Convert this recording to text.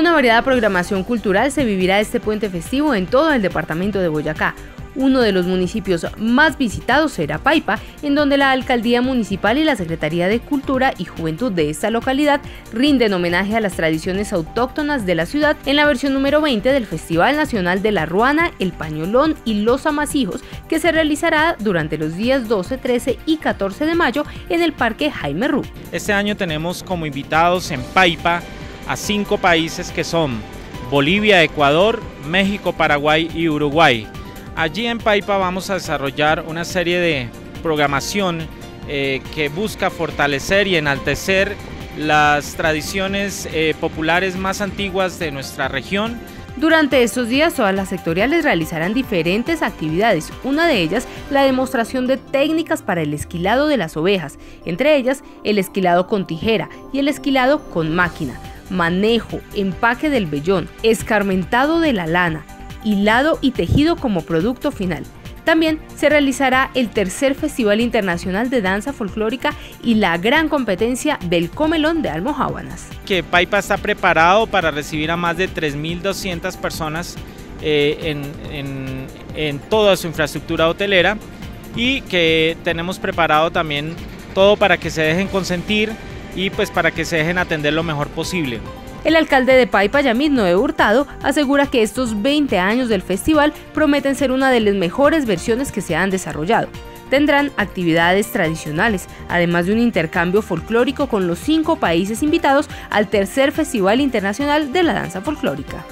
Una variada programación cultural se vivirá este puente festivo en todo el departamento de Boyacá. Uno de los municipios más visitados será Paipa, en donde la Alcaldía Municipal y la Secretaría de Cultura y Juventud de esta localidad rinden homenaje a las tradiciones autóctonas de la ciudad en la versión número 20 del Festival Nacional de la Ruana, el Pañolón y los Amasijos, que se realizará durante los días 12, 13 y 14 de mayo en el Parque Jaime Ru. Este año tenemos como invitados en Paipa a cinco países que son Bolivia, Ecuador, México, Paraguay y Uruguay. Allí en Paipa vamos a desarrollar una serie de programación eh, que busca fortalecer y enaltecer las tradiciones eh, populares más antiguas de nuestra región. Durante estos días todas las sectoriales realizarán diferentes actividades, una de ellas la demostración de técnicas para el esquilado de las ovejas, entre ellas el esquilado con tijera y el esquilado con máquina, manejo, empaque del vellón, escarmentado de la lana, hilado y tejido como producto final. También se realizará el tercer Festival Internacional de Danza Folclórica y la gran competencia del Comelón de Almohábanas. Que Paipa está preparado para recibir a más de 3.200 personas eh, en, en toda su infraestructura hotelera y que tenemos preparado también todo para que se dejen consentir y pues para que se dejen atender lo mejor posible. El alcalde de Paipa, Yamid Noé Hurtado, asegura que estos 20 años del festival prometen ser una de las mejores versiones que se han desarrollado. Tendrán actividades tradicionales, además de un intercambio folclórico con los cinco países invitados al tercer Festival Internacional de la Danza Folclórica.